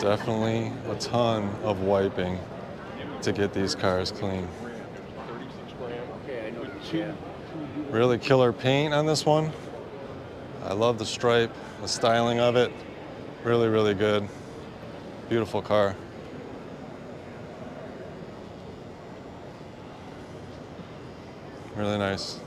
Definitely a ton of wiping to get these cars clean. Really killer paint on this one. I love the stripe, the styling of it. Really, really good. Beautiful car. Really nice.